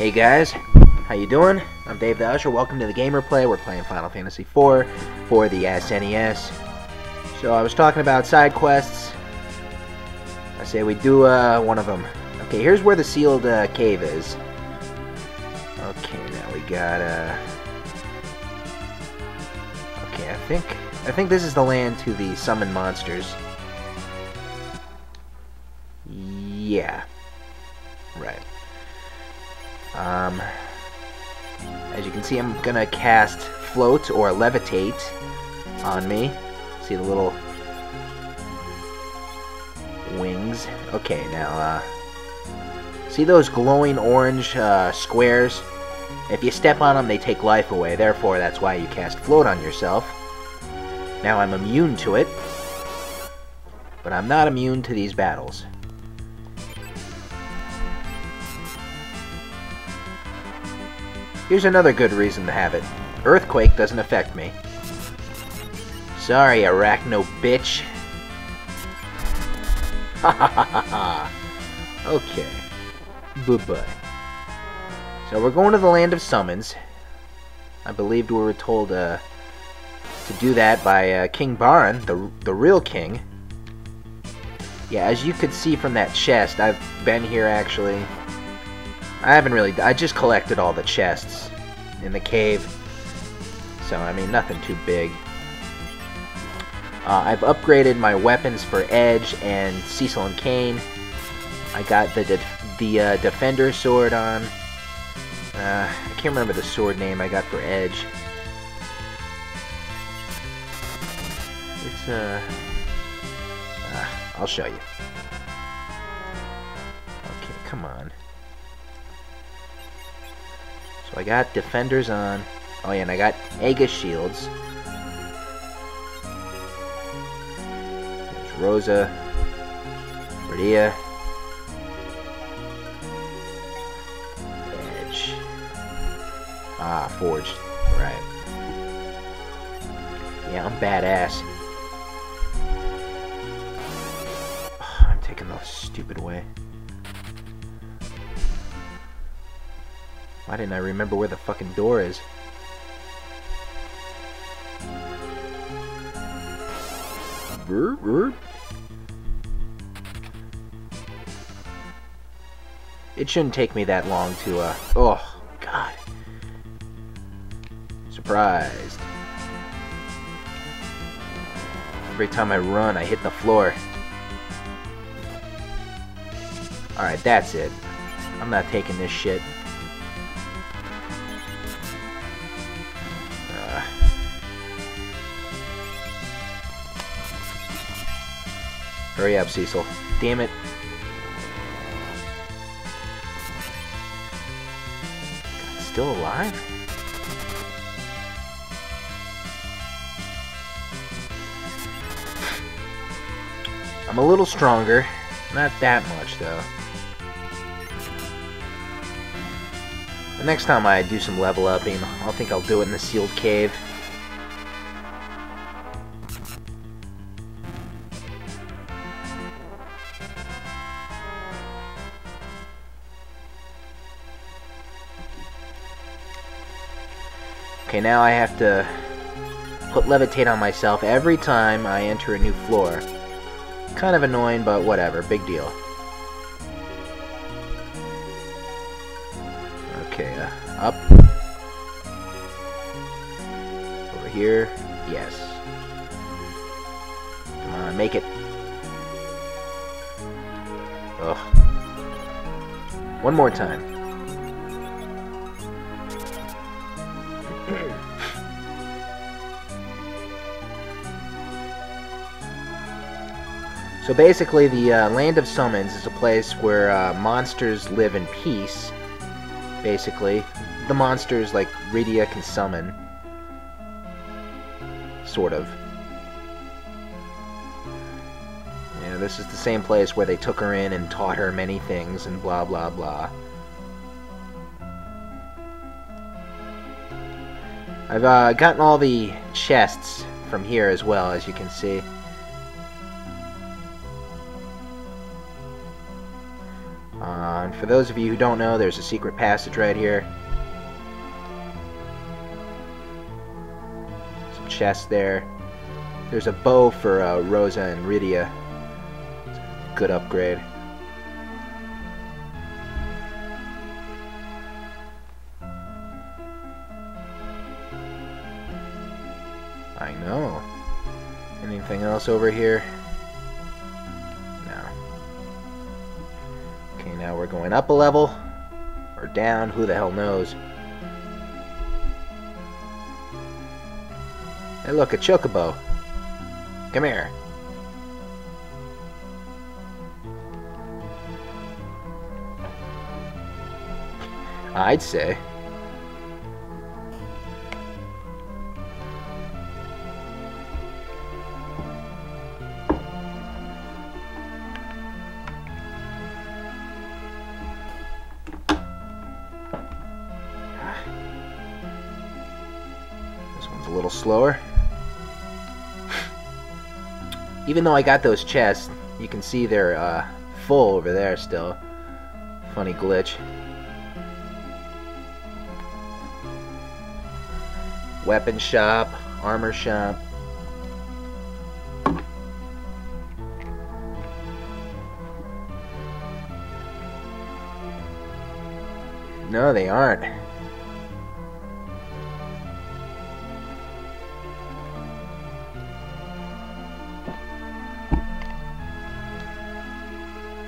Hey guys, how you doing? I'm Dave the Usher. Welcome to the Game Replay. We're playing Final Fantasy IV for the SNES. So I was talking about side quests. I say we do uh, one of them. Okay, here's where the sealed uh, cave is. Okay, now we got uh. Okay, I think I think this is the land to the summon monsters. Yeah. Right. Um, as you can see, I'm gonna cast Float or Levitate on me. See the little wings? Okay, now, uh, see those glowing orange uh, squares? If you step on them, they take life away. Therefore, that's why you cast Float on yourself. Now I'm immune to it, but I'm not immune to these battles. Here's another good reason to have it. Earthquake doesn't affect me. Sorry, Arachno bitch. Ha ha ha ha. Okay. Bye-bye. So we're going to the Land of Summons. I believed we were told uh, to do that by uh, King Baron, the, the real king. Yeah, as you could see from that chest, I've been here actually. I haven't really... I just collected all the chests in the cave. So, I mean, nothing too big. Uh, I've upgraded my weapons for Edge and Cecil and Kain. I got the def the uh, Defender sword on. Uh, I can't remember the sword name I got for Edge. It's, uh... uh I'll show you. I got defenders on. Oh yeah, and I got Aegis shields. There's Rosa. Rydia. Edge. Ah, forged. Right. Yeah, I'm badass. I'm taking the stupid way. Why didn't I remember where the fucking door is? Burp, burp. It shouldn't take me that long to, uh... Oh, God. Surprised. Every time I run, I hit the floor. Alright, that's it. I'm not taking this shit. Hurry up, Cecil. Damn it. Still alive? I'm a little stronger. Not that much, though. The next time I do some level upping, I'll think I'll do it in the sealed cave. Okay, now I have to put levitate on myself every time I enter a new floor. Kind of annoying, but whatever, big deal. Okay, uh, up. Over here, yes. Come on, make it. Ugh. One more time. So basically, the uh, Land of Summons is a place where uh, monsters live in peace. Basically, the monsters like Rydia can summon. Sort of. Yeah, this is the same place where they took her in and taught her many things and blah blah blah. I've uh, gotten all the chests from here as well, as you can see. And for those of you who don't know, there's a secret passage right here. Some chests there. There's a bow for uh, Rosa and Rydia. Good upgrade. I know. Anything else over here? Now we're going up a level. Or down, who the hell knows. Hey look, a chocobo. Come here. I'd say. Little slower. Even though I got those chests, you can see they're uh, full over there still. Funny glitch. Weapon shop, armor shop. No, they aren't.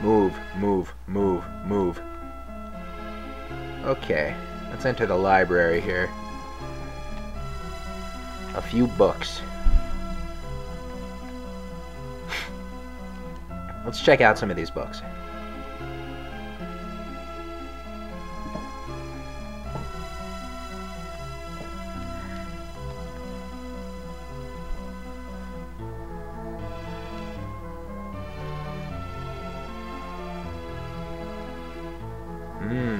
Move, move, move, move. Okay, let's enter the library here. A few books. let's check out some of these books. Hmm.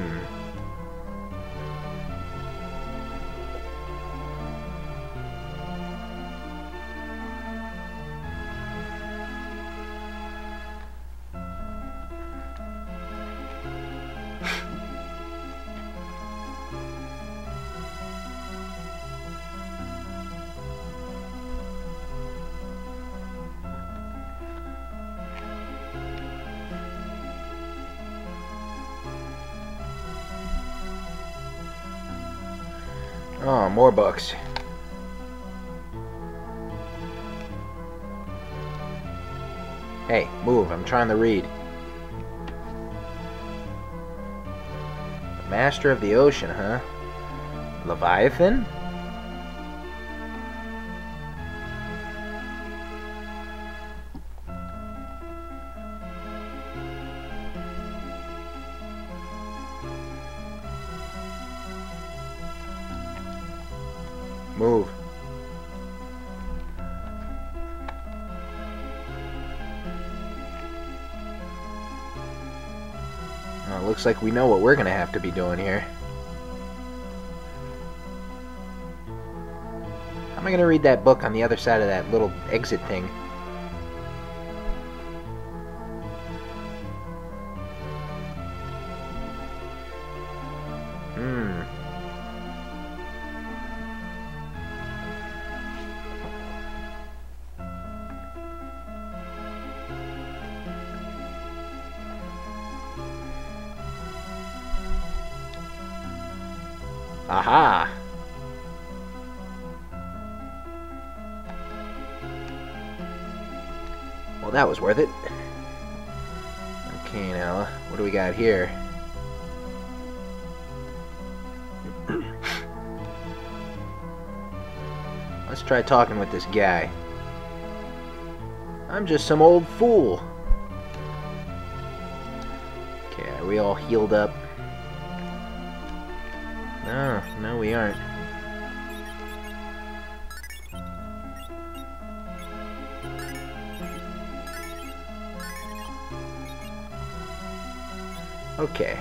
Oh, more books. Hey, move, I'm trying to read. Master of the Ocean, huh? Leviathan? Move. Well, looks like we know what we're gonna have to be doing here. How am I gonna read that book on the other side of that little exit thing? Aha! Well, that was worth it. Okay, now, what do we got here? Let's try talking with this guy. I'm just some old fool. Okay, are we all healed up? Aren't. Okay.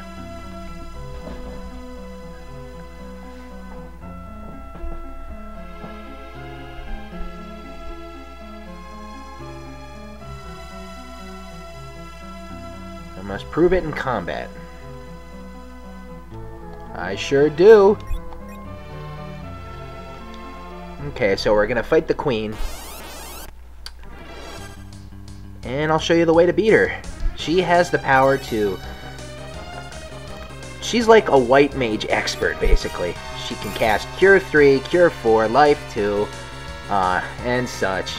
I must prove it in combat. I sure do. Okay, so we're gonna fight the queen. And I'll show you the way to beat her. She has the power to... She's like a white mage expert, basically. She can cast Cure 3, Cure 4, Life 2, uh, and such.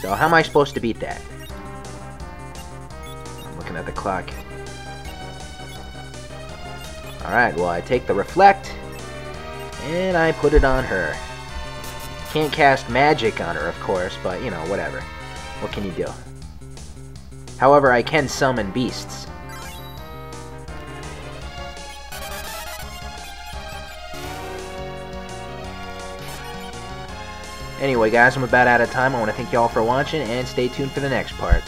So how am I supposed to beat that? I'm looking at the clock. Alright, well I take the Reflect, and I put it on her. Can't cast magic on her, of course, but, you know, whatever. What can you do? However, I can summon beasts. Anyway, guys, I'm about out of time. I want to thank y'all for watching, and stay tuned for the next part.